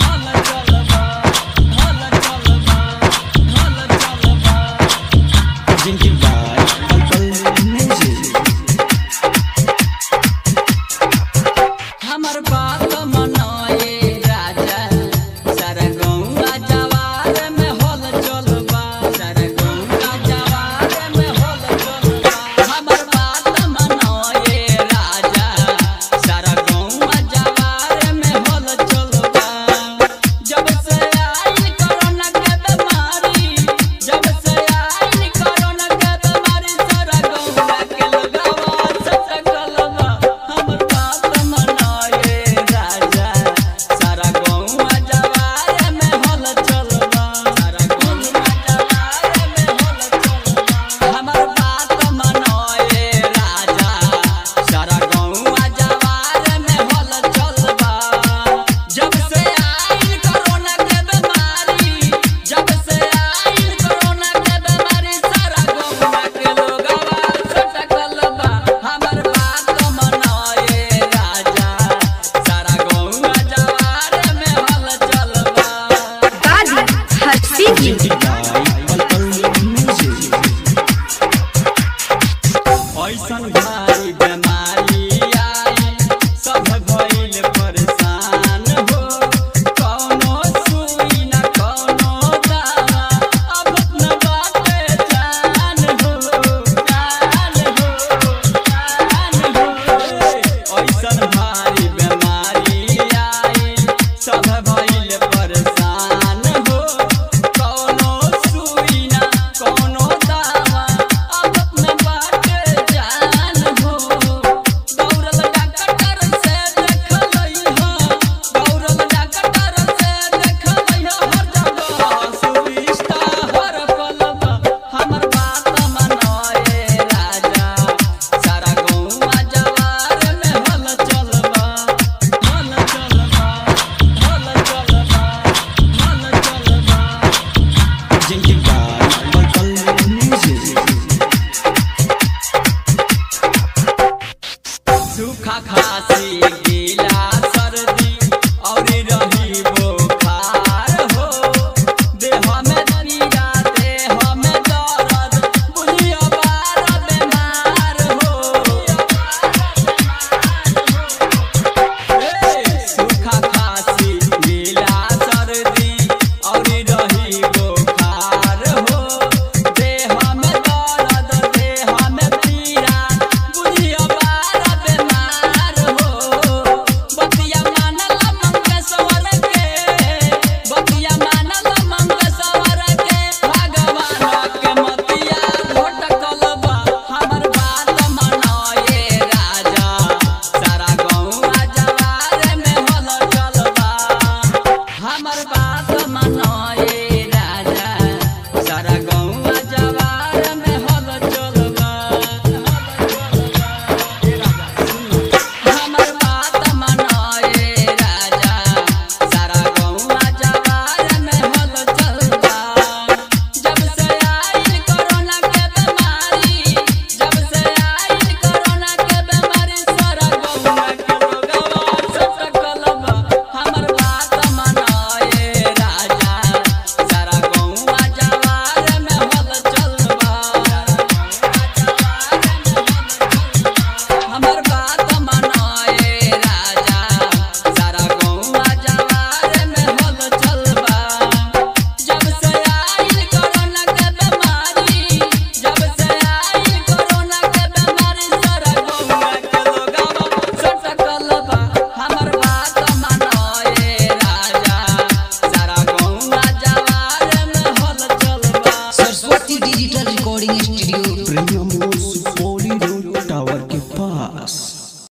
Online. sun.